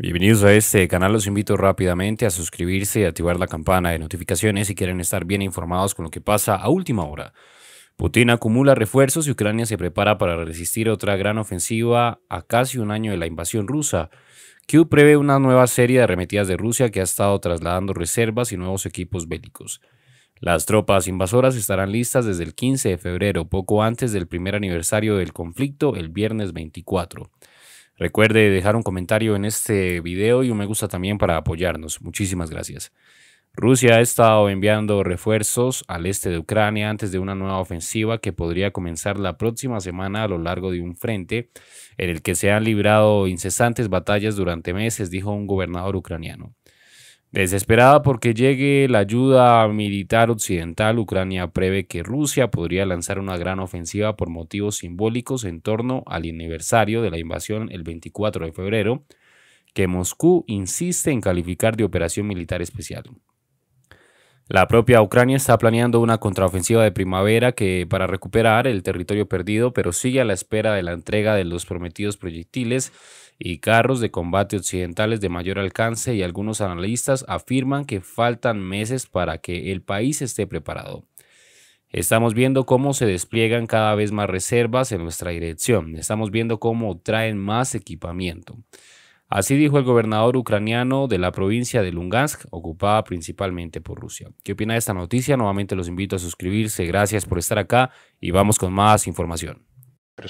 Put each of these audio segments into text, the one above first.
Bienvenidos a este canal, los invito rápidamente a suscribirse y activar la campana de notificaciones si quieren estar bien informados con lo que pasa a última hora. Putin acumula refuerzos y Ucrania se prepara para resistir otra gran ofensiva a casi un año de la invasión rusa. Q prevé una nueva serie de arremetidas de Rusia que ha estado trasladando reservas y nuevos equipos bélicos. Las tropas invasoras estarán listas desde el 15 de febrero, poco antes del primer aniversario del conflicto, el viernes 24. Recuerde dejar un comentario en este video y un me gusta también para apoyarnos. Muchísimas gracias. Rusia ha estado enviando refuerzos al este de Ucrania antes de una nueva ofensiva que podría comenzar la próxima semana a lo largo de un frente en el que se han librado incesantes batallas durante meses, dijo un gobernador ucraniano. Desesperada porque llegue la ayuda militar occidental, Ucrania prevé que Rusia podría lanzar una gran ofensiva por motivos simbólicos en torno al aniversario de la invasión el 24 de febrero, que Moscú insiste en calificar de operación militar especial. La propia Ucrania está planeando una contraofensiva de primavera que para recuperar el territorio perdido, pero sigue a la espera de la entrega de los prometidos proyectiles y carros de combate occidentales de mayor alcance y algunos analistas afirman que faltan meses para que el país esté preparado. Estamos viendo cómo se despliegan cada vez más reservas en nuestra dirección. Estamos viendo cómo traen más equipamiento. Así dijo el gobernador ucraniano de la provincia de Lugansk, ocupada principalmente por Rusia. ¿Qué opina de esta noticia? Nuevamente los invito a suscribirse. Gracias por estar acá y vamos con más información.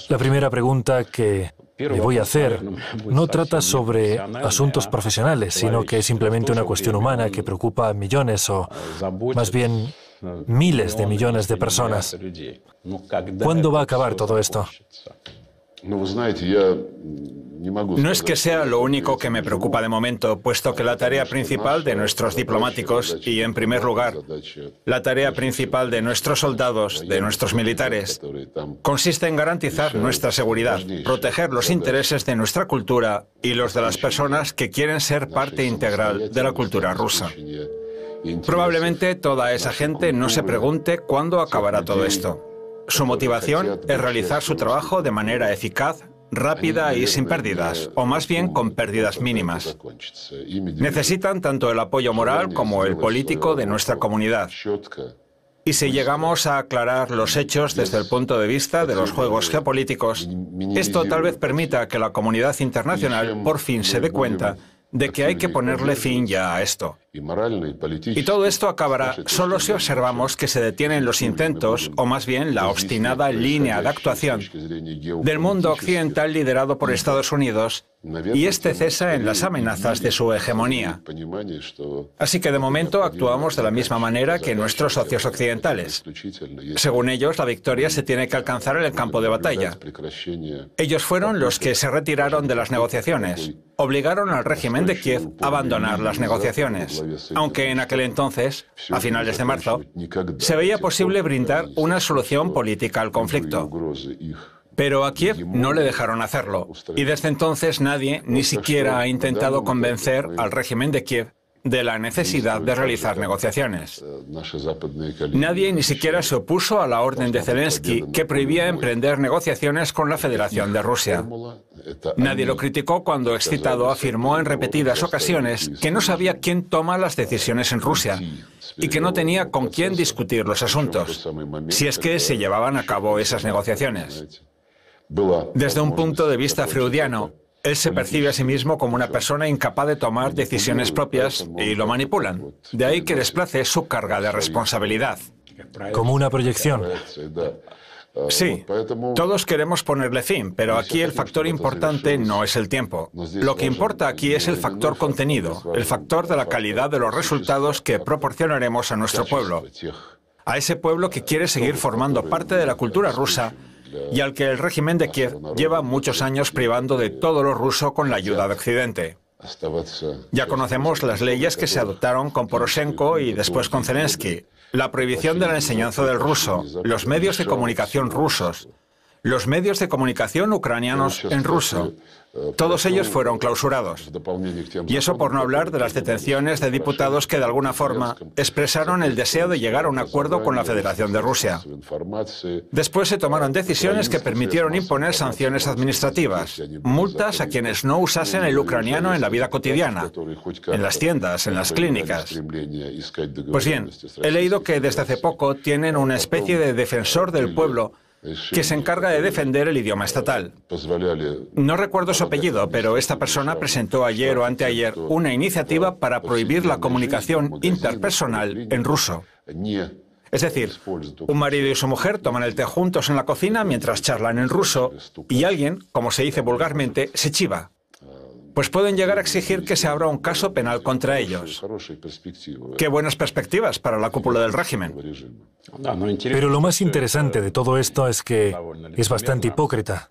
La primera pregunta que le voy a hacer no trata sobre asuntos profesionales, sino que es simplemente una cuestión humana que preocupa a millones o más bien miles de millones de personas. ¿Cuándo va a acabar todo esto? No es que sea lo único que me preocupa de momento, puesto que la tarea principal de nuestros diplomáticos y, en primer lugar, la tarea principal de nuestros soldados, de nuestros militares, consiste en garantizar nuestra seguridad, proteger los intereses de nuestra cultura y los de las personas que quieren ser parte integral de la cultura rusa. Probablemente toda esa gente no se pregunte cuándo acabará todo esto. Su motivación es realizar su trabajo de manera eficaz, rápida y sin pérdidas, o más bien con pérdidas mínimas. Necesitan tanto el apoyo moral como el político de nuestra comunidad. Y si llegamos a aclarar los hechos desde el punto de vista de los juegos geopolíticos, esto tal vez permita que la comunidad internacional por fin se dé cuenta de que hay que ponerle fin ya a esto. Y todo esto acabará solo si observamos que se detienen los intentos, o más bien la obstinada línea de actuación del mundo occidental liderado por Estados Unidos, y este cesa en las amenazas de su hegemonía. Así que de momento actuamos de la misma manera que nuestros socios occidentales. Según ellos, la victoria se tiene que alcanzar en el campo de batalla. Ellos fueron los que se retiraron de las negociaciones, obligaron al régimen de Kiev a abandonar las negociaciones aunque en aquel entonces, a finales de marzo, se veía posible brindar una solución política al conflicto. Pero a Kiev no le dejaron hacerlo, y desde entonces nadie ni siquiera ha intentado convencer al régimen de Kiev de la necesidad de realizar negociaciones. Nadie ni siquiera se opuso a la orden de Zelensky que prohibía emprender negociaciones con la Federación de Rusia. Nadie lo criticó cuando excitado afirmó en repetidas ocasiones que no sabía quién toma las decisiones en Rusia y que no tenía con quién discutir los asuntos, si es que se llevaban a cabo esas negociaciones. Desde un punto de vista freudiano, él se percibe a sí mismo como una persona incapaz de tomar decisiones propias y lo manipulan. De ahí que desplace su carga de responsabilidad. Como una proyección. Sí, todos queremos ponerle fin, pero aquí el factor importante no es el tiempo. Lo que importa aquí es el factor contenido, el factor de la calidad de los resultados que proporcionaremos a nuestro pueblo. A ese pueblo que quiere seguir formando parte de la cultura rusa y al que el régimen de Kiev lleva muchos años privando de todo lo ruso con la ayuda de Occidente. Ya conocemos las leyes que se adoptaron con Poroshenko y después con Zelensky. La prohibición de la enseñanza del ruso, los medios de comunicación rusos, los medios de comunicación ucranianos en ruso, Todos ellos fueron clausurados. Y eso por no hablar de las detenciones de diputados que de alguna forma expresaron el deseo de llegar a un acuerdo con la Federación de Rusia. Después se tomaron decisiones que permitieron imponer sanciones administrativas, multas a quienes no usasen el ucraniano en la vida cotidiana, en las tiendas, en las clínicas. Pues bien, he leído que desde hace poco tienen una especie de defensor del pueblo que se encarga de defender el idioma estatal. No recuerdo su apellido, pero esta persona presentó ayer o anteayer una iniciativa para prohibir la comunicación interpersonal en ruso. Es decir, un marido y su mujer toman el té juntos en la cocina mientras charlan en ruso y alguien, como se dice vulgarmente, se chiva pues pueden llegar a exigir que se abra un caso penal contra ellos. Qué buenas perspectivas para la cúpula del régimen. Pero lo más interesante de todo esto es que es bastante hipócrita.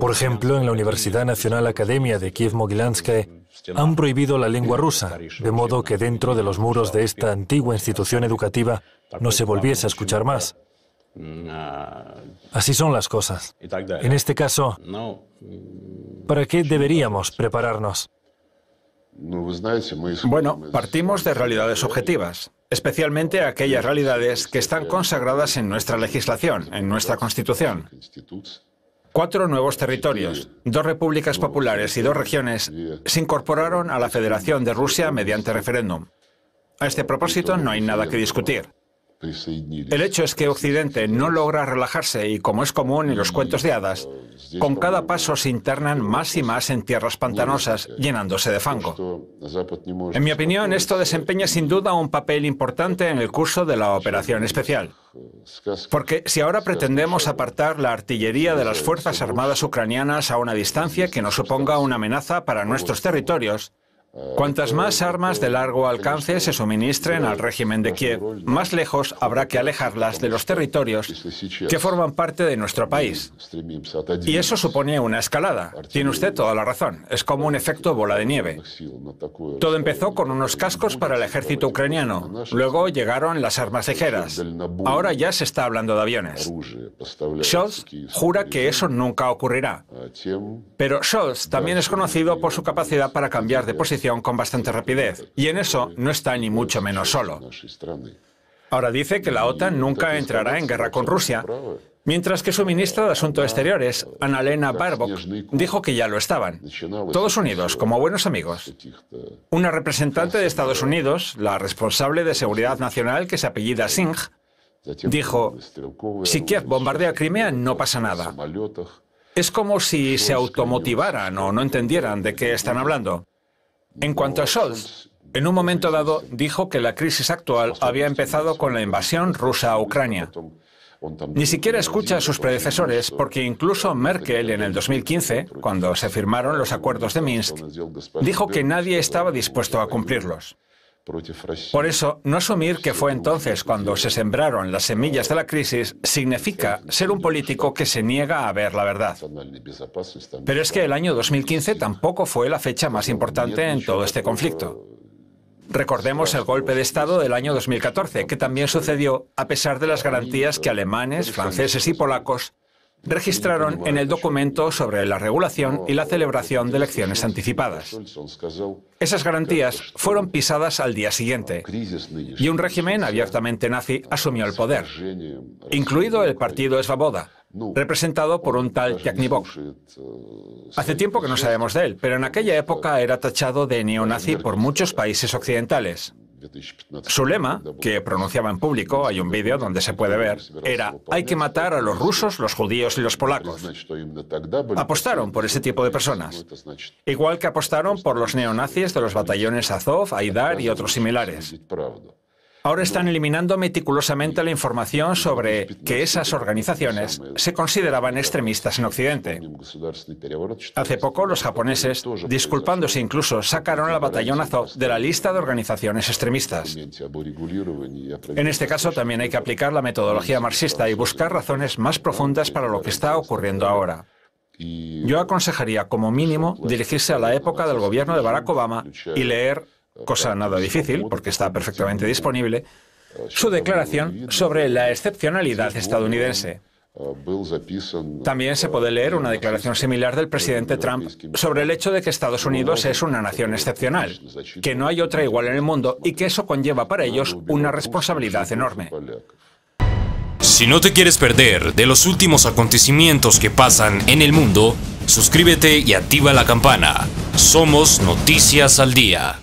Por ejemplo, en la Universidad Nacional Academia de Kiev-Mogilánske han prohibido la lengua rusa, de modo que dentro de los muros de esta antigua institución educativa no se volviese a escuchar más. Así son las cosas. En este caso, ¿Para qué deberíamos prepararnos? Bueno, partimos de realidades objetivas, especialmente aquellas realidades que están consagradas en nuestra legislación, en nuestra Constitución. Cuatro nuevos territorios, dos repúblicas populares y dos regiones se incorporaron a la Federación de Rusia mediante referéndum. A este propósito no hay nada que discutir. El hecho es que Occidente no logra relajarse y, como es común en los cuentos de hadas, con cada paso se internan más y más en tierras pantanosas, llenándose de fango. En mi opinión, esto desempeña sin duda un papel importante en el curso de la operación especial. Porque si ahora pretendemos apartar la artillería de las Fuerzas Armadas ucranianas a una distancia que no suponga una amenaza para nuestros territorios, Cuantas más armas de largo alcance se suministren al régimen de Kiev, más lejos habrá que alejarlas de los territorios que forman parte de nuestro país. Y eso supone una escalada. Tiene usted toda la razón. Es como un efecto bola de nieve. Todo empezó con unos cascos para el ejército ucraniano. Luego llegaron las armas ligeras. Ahora ya se está hablando de aviones. Scholz jura que eso nunca ocurrirá. Pero Scholz también es conocido por su capacidad para cambiar de posición con bastante rapidez, y en eso no está ni mucho menos solo. Ahora dice que la OTAN nunca entrará en guerra con Rusia, mientras que su ministra de Asuntos Exteriores, Annalena Baerbock, dijo que ya lo estaban, todos unidos, como buenos amigos. Una representante de Estados Unidos, la responsable de Seguridad Nacional, que se apellida Singh, dijo, si Kiev bombardea Crimea, no pasa nada. Es como si se automotivaran o no entendieran de qué están hablando. En cuanto a Scholz, en un momento dado dijo que la crisis actual había empezado con la invasión rusa a Ucrania. Ni siquiera escucha a sus predecesores porque incluso Merkel en el 2015, cuando se firmaron los acuerdos de Minsk, dijo que nadie estaba dispuesto a cumplirlos. Por eso, no asumir que fue entonces cuando se sembraron las semillas de la crisis significa ser un político que se niega a ver la verdad. Pero es que el año 2015 tampoco fue la fecha más importante en todo este conflicto. Recordemos el golpe de Estado del año 2014, que también sucedió a pesar de las garantías que alemanes, franceses y polacos registraron en el documento sobre la regulación y la celebración de elecciones anticipadas. Esas garantías fueron pisadas al día siguiente y un régimen abiertamente nazi asumió el poder, incluido el partido Svoboda, representado por un tal Yaknibok. Hace tiempo que no sabemos de él, pero en aquella época era tachado de neonazi por muchos países occidentales. Su lema, que pronunciaba en público, hay un vídeo donde se puede ver, era hay que matar a los rusos, los judíos y los polacos. Apostaron por ese tipo de personas, igual que apostaron por los neonazis de los batallones Azov, Aidar y otros similares. Ahora están eliminando meticulosamente la información sobre que esas organizaciones se consideraban extremistas en Occidente. Hace poco los japoneses, disculpándose incluso, sacaron al batallón Azov de la lista de organizaciones extremistas. En este caso también hay que aplicar la metodología marxista y buscar razones más profundas para lo que está ocurriendo ahora. Yo aconsejaría como mínimo dirigirse a la época del gobierno de Barack Obama y leer cosa nada difícil porque está perfectamente disponible, su declaración sobre la excepcionalidad estadounidense. También se puede leer una declaración similar del presidente Trump sobre el hecho de que Estados Unidos es una nación excepcional, que no hay otra igual en el mundo y que eso conlleva para ellos una responsabilidad enorme. Si no te quieres perder de los últimos acontecimientos que pasan en el mundo, suscríbete y activa la campana. Somos Noticias al Día.